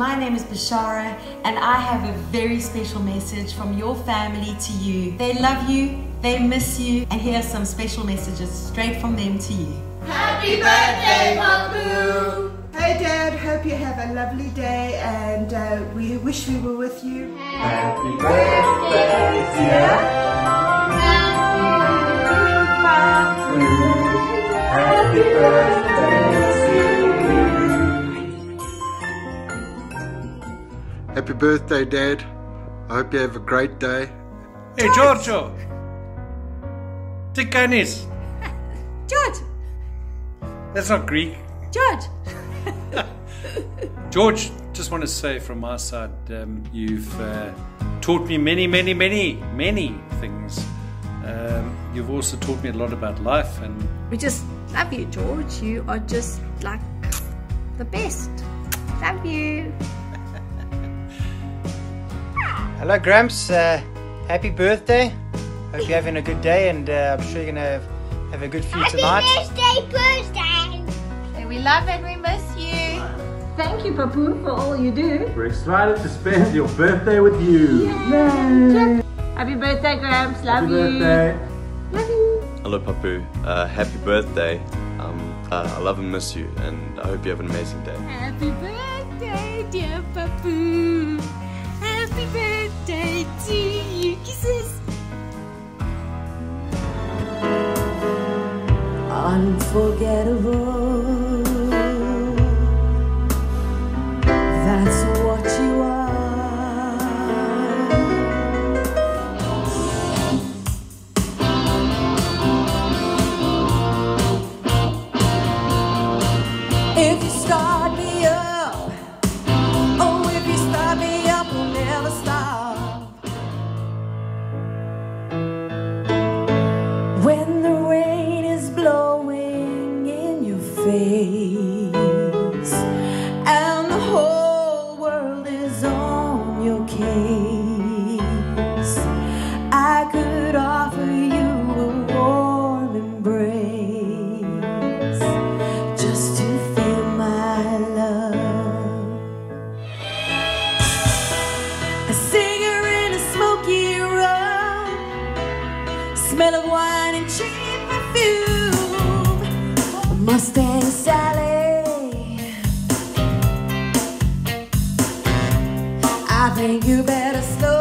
my name is Beshara, and I have a very special message from your family to you. They love you, they miss you, and here are some special messages straight from them to you. Happy birthday, Mamu! Hey, Dad, hope you have a lovely day, and uh, we wish we were with you. Happy birthday, dear! Happy birthday, Dad. I hope you have a great day. Hey, Giorgio! Tikanis! George! That's not Greek. George! George, just want to say from my side, um, you've uh, taught me many, many, many, many things. Um, you've also taught me a lot about life, and We just love you, George. You are just like the best. Hello, Gramps. Uh, happy birthday. Hope you're having a good day, and uh, I'm sure you're gonna have, have a good few tonight. Happy birthday, birthday! And we love and we miss you. Thank you, Papu, for all you do. We're excited to spend your birthday with you. Happy birthday, Gramps. Love you. Happy you. birthday. Love you. Hello, Papu. Uh, happy birthday. Um, uh, I love and miss you, and I hope you have an amazing day. Happy birthday, Unforgettable. That's what you are. Case, I could offer you a warm embrace just to feel my love. A cigarette in a smoky room smell of wine and cheap perfume. a Mustang Sally. I think you better slow